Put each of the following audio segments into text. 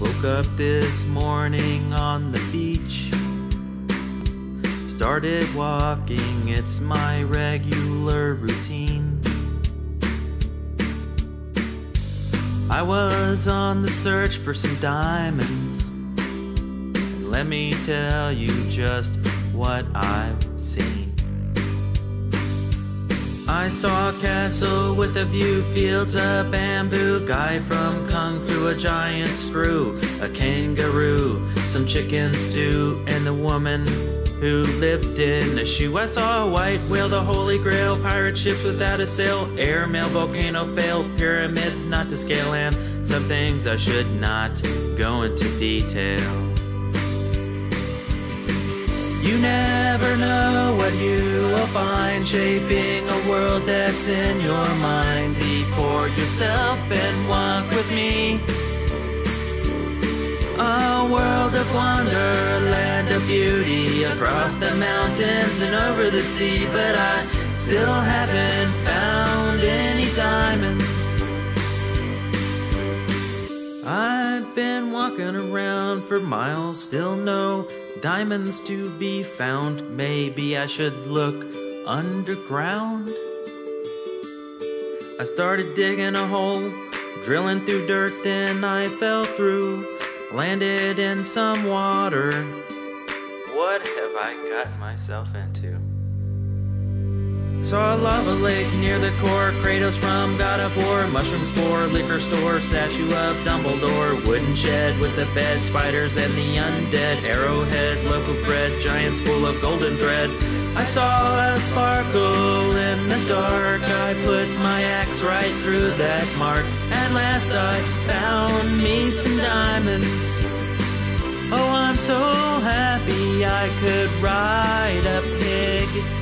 Woke up this morning on the beach. Started walking, it's my regular routine. I was on the search for some diamonds. And let me tell you just what I've seen. I saw a castle with a view, fields of bamboo, guy from Kung Fu, a giant screw, a kangaroo, some chicken stew, and the woman who lived in a shoe. I saw a white whale, the holy grail, pirate ships without a sail, airmail, volcano failed, pyramids not to scale, and some things I should not go into detail. You never know what you will find shaping a world that's in your mind. See for yourself and walk with me. A world of wonder, a land of beauty, across the mountains and over the sea. But I still haven't found any diamonds. I've been walking around for miles, still no diamonds to be found. Maybe I should look underground. I started digging a hole, drilling through dirt, then I fell through, landed in some water. What have I gotten myself into? I saw a lava lake near the core, Kratos from God of War, mushrooms for liquor store, statue of Dumbledore, wooden shed with a bed, spiders and the undead, arrowhead, of bread, giant spool of golden thread. I saw a sparkle in the dark, I put my axe right through that mark. At last I found me some diamonds. Oh, I'm so happy I could ride a pig.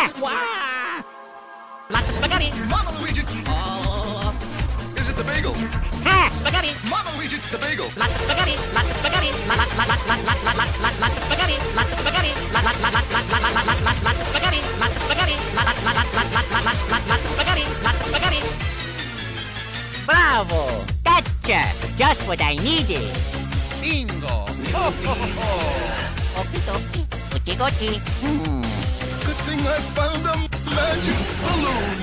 Wow. Lots of spaghetti. Mama Luigi. Oh. Is it the bagel? Ha! Spaghetti. Mama Luigi. The bagel. Lots of spaghetti. Lots of spaghetti. Lots of spaghetti. Lots of spaghetti. Lots of spaghetti. Lots of spaghetti. Lots of spaghetti. Lots of spaghetti. Bravo! Gotcha! Just what I needed. Bingo! Ho, ho, ho, ho. Okie dokie. Uchi gochi. Hmm. Good thing I found a magic balloon.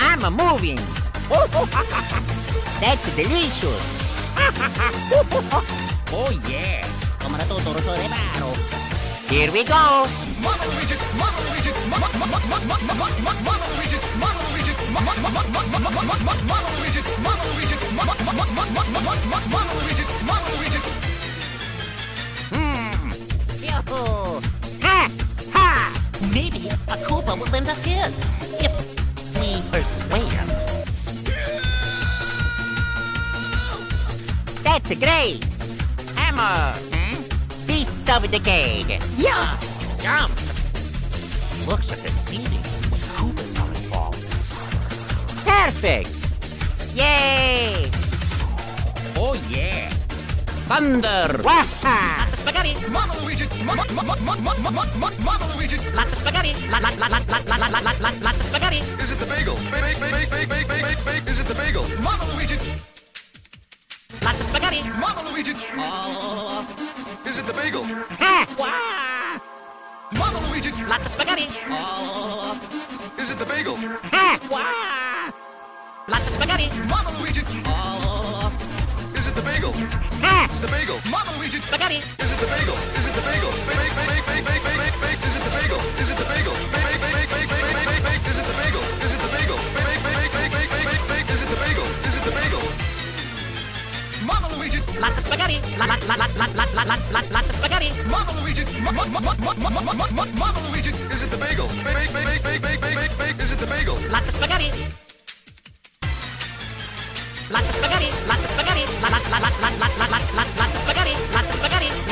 I'm a moving. That's delicious. Oh yeah! Come tuturo sa reparo. Here we go. Luigi. Mama Luigi. Mama Mama Mama Mama Mama Luigi. Mama Luigi. Lend us his. If we persuade. That's great. Hammer. Hmm? Piece of the cake. Yeah! Yum! Looks like the seating. Koopas are involved. Perfect. Yay! Oh yeah! Thunder! Waha! spaghetti. Mama Luigi. Mama Luigi. Lots of spaghetti. Lots of spaghetti. Is it the bagel? Bake, bake, bake, bake, bake, bake, bake. Is it the bagel? Mama Luigi. Lots of spaghetti. Mama Luigi. Oh. Is it the bagel? Mama Luigi. Lots of spaghetti. Oh. Is it the bagel? wow. Lots of spaghetti. Mama Luigi. Oh. Is it the bagel? the bagel. Mama Luigi. Spaghetti. Is it the bagel? Is it the bagel? Bake, bake, bake, bake, bake, bake. Is it the bagel? Is it the bagel? Bake, bake, bake, bake, bake, bake. Is it the bagel? Is it the bagel? Bake, bake, bake, bake, bake, bake. Is it the bagel? Is it the bagel? Mama Luigi. Lots of spaghetti. Lot, lot, lot, lot, lot, lot, lot, lot, lot, lots of spaghetti. Mama Luigi. Mama Mama Mama Luigi. Is it the bagel? Bake, bake, bake, bake, bake, bake, bake. Is it the bagel? Lots of spaghetti. Lots of spaghetti. Lots of spaghetti. Lot, lot, lot, lot, lot, lot, lot, lot, lots of spaghetti. Lots of spaghetti.